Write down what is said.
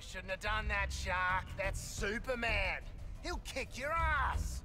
shouldn't have done that, Shark. That's Superman. He'll kick your ass.